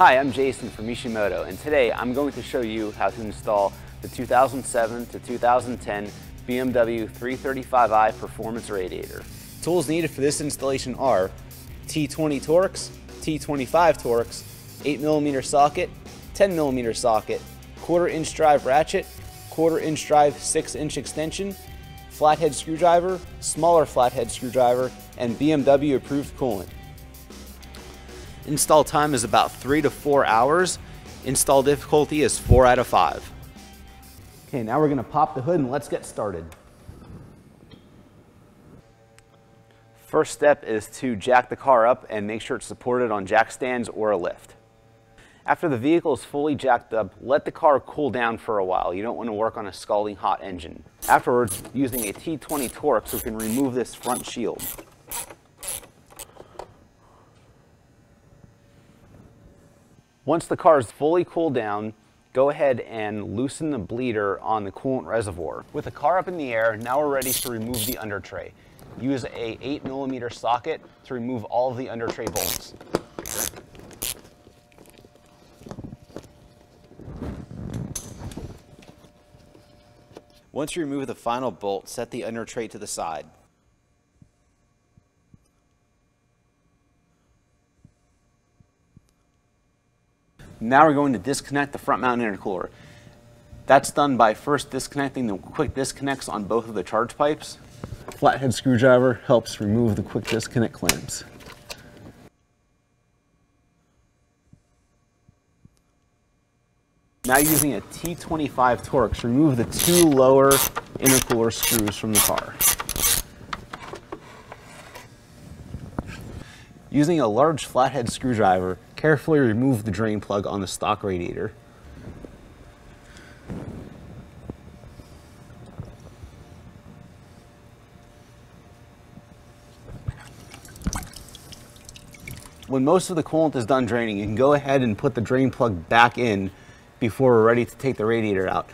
Hi, I'm Jason from Mishimoto and today I'm going to show you how to install the 2007 to 2010 BMW 335i Performance Radiator. Tools needed for this installation are T20 Torx, T25 Torx, 8mm socket, 10mm socket, quarter inch drive ratchet, quarter inch drive 6 inch extension, flathead screwdriver, smaller flathead screwdriver, and BMW approved coolant. Install time is about three to four hours. Install difficulty is four out of five. Okay, now we're gonna pop the hood and let's get started. First step is to jack the car up and make sure it's supported on jack stands or a lift. After the vehicle is fully jacked up, let the car cool down for a while. You don't want to work on a scalding hot engine. Afterwards, using a T20 Torx, we can remove this front shield. Once the car is fully cooled down, go ahead and loosen the bleeder on the coolant reservoir. With the car up in the air, now we're ready to remove the under tray. Use a 8 millimeter socket to remove all of the under tray bolts. Once you remove the final bolt, set the under tray to the side. Now we're going to disconnect the front mount intercooler. That's done by first disconnecting the quick disconnects on both of the charge pipes. Flathead screwdriver helps remove the quick disconnect clamps. Now using a T25 Torx, remove the two lower intercooler screws from the car. Using a large flathead screwdriver, carefully remove the drain plug on the stock radiator. When most of the coolant is done draining, you can go ahead and put the drain plug back in before we're ready to take the radiator out.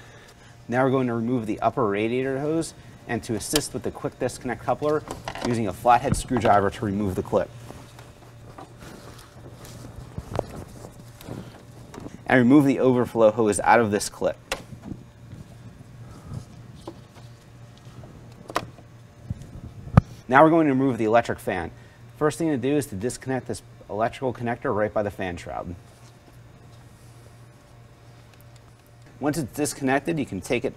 Now we're going to remove the upper radiator hose and to assist with the quick disconnect coupler, using a flathead screwdriver to remove the clip. And remove the overflow hose out of this clip. Now we're going to remove the electric fan. First thing to do is to disconnect this electrical connector right by the fan shroud. Once it's disconnected, you can take it,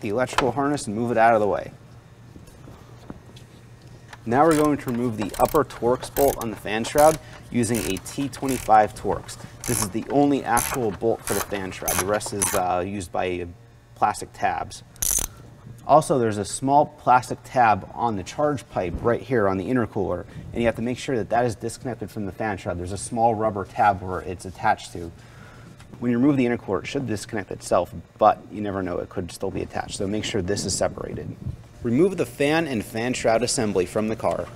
the electrical harness and move it out of the way. Now we're going to remove the upper Torx bolt on the fan shroud using a T25 Torx. This is the only actual bolt for the fan shroud. The rest is uh, used by plastic tabs. Also, there's a small plastic tab on the charge pipe right here on the intercooler, and you have to make sure that that is disconnected from the fan shroud. There's a small rubber tab where it's attached to. When you remove the intercooler, it should disconnect itself, but you never know, it could still be attached, so make sure this is separated. Remove the fan and fan shroud assembly from the car.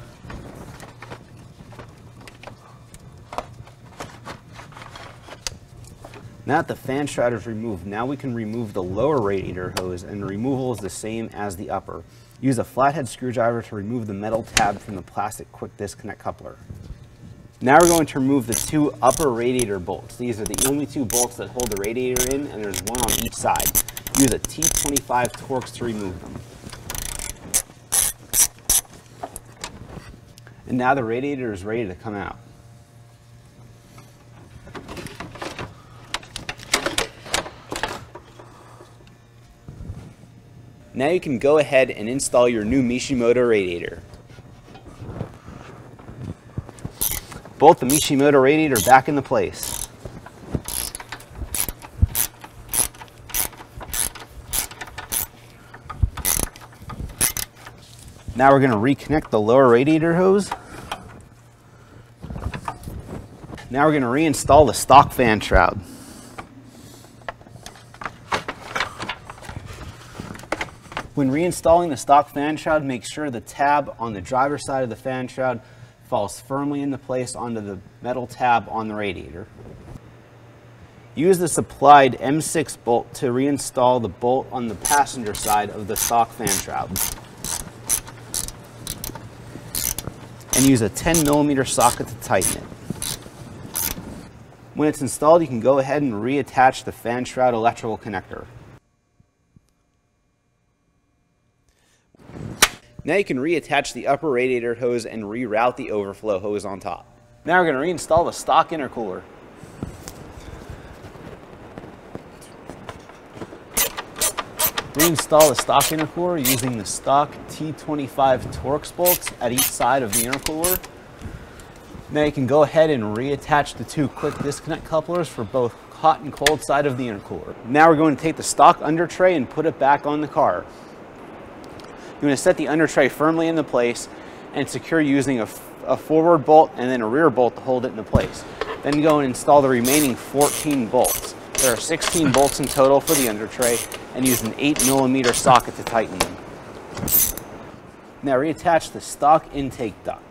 Now that the fan shroud is removed, now we can remove the lower radiator hose and the removal is the same as the upper. Use a flathead screwdriver to remove the metal tab from the plastic quick disconnect coupler. Now we're going to remove the two upper radiator bolts. These are the only two bolts that hold the radiator in and there's one on each side. Use a T25 Torx to remove them. And now the radiator is ready to come out. Now you can go ahead and install your new Mishimoto radiator. Bolt the Mishimoto radiator back into place. Now we're going to reconnect the lower radiator hose. Now we're going to reinstall the stock fan shroud. When reinstalling the stock fan shroud, make sure the tab on the driver's side of the fan shroud falls firmly into place onto the metal tab on the radiator. Use the supplied M6 bolt to reinstall the bolt on the passenger side of the stock fan shroud. And use a 10 millimeter socket to tighten it. When it's installed, you can go ahead and reattach the fan shroud electrical connector. Now you can reattach the upper radiator hose and reroute the overflow hose on top. Now we're going to reinstall the stock intercooler. Reinstall the stock intercooler using the stock T25 Torx bolts at each side of the intercooler. Now you can go ahead and reattach the two quick disconnect couplers for both hot and cold side of the intercooler. Now we're going to take the stock under tray and put it back on the car. You're going to set the under tray firmly into place and secure using a, a forward bolt and then a rear bolt to hold it into place. Then go and install the remaining 14 bolts. There are 16 bolts in total for the under tray and use an 8 millimeter socket to tighten them. Now reattach the stock intake duct.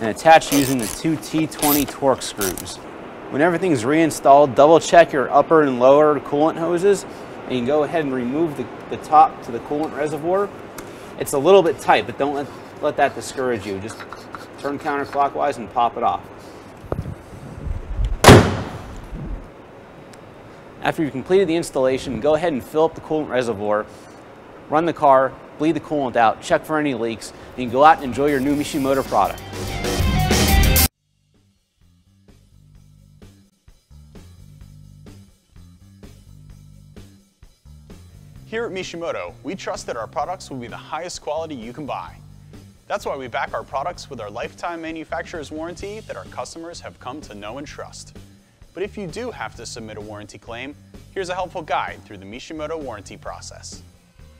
And attach using the two T20 Torx screws. When everything's reinstalled, double check your upper and lower coolant hoses and you go ahead and remove the, the top to the coolant reservoir. It's a little bit tight, but don't let, let that discourage you. Just turn counterclockwise and pop it off. After you've completed the installation, go ahead and fill up the coolant reservoir, run the car, bleed the coolant out, check for any leaks, and go out and enjoy your new Mishimoto product. Here at Mishimoto, we trust that our products will be the highest quality you can buy. That's why we back our products with our lifetime manufacturer's warranty that our customers have come to know and trust. But if you do have to submit a warranty claim, here's a helpful guide through the Mishimoto warranty process.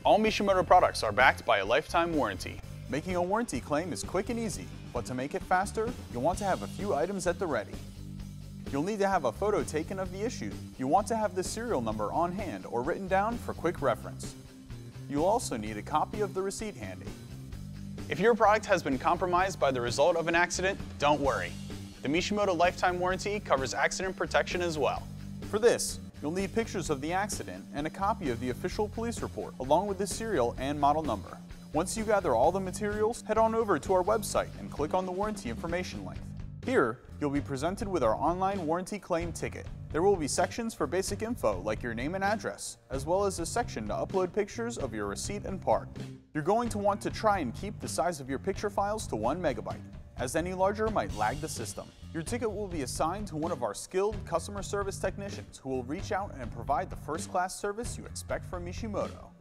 All Mishimoto products are backed by a lifetime warranty. Making a warranty claim is quick and easy, but to make it faster, you'll want to have a few items at the ready. You'll need to have a photo taken of the issue. You want to have the serial number on hand or written down for quick reference. You'll also need a copy of the receipt handy. If your product has been compromised by the result of an accident, don't worry. The Mishimoto Lifetime Warranty covers accident protection as well. For this, you'll need pictures of the accident and a copy of the official police report, along with the serial and model number. Once you gather all the materials, head on over to our website and click on the warranty information link. Here, you'll be presented with our online warranty claim ticket. There will be sections for basic info like your name and address, as well as a section to upload pictures of your receipt and part. You're going to want to try and keep the size of your picture files to 1 megabyte, as any larger might lag the system. Your ticket will be assigned to one of our skilled customer service technicians who will reach out and provide the first-class service you expect from Mishimoto.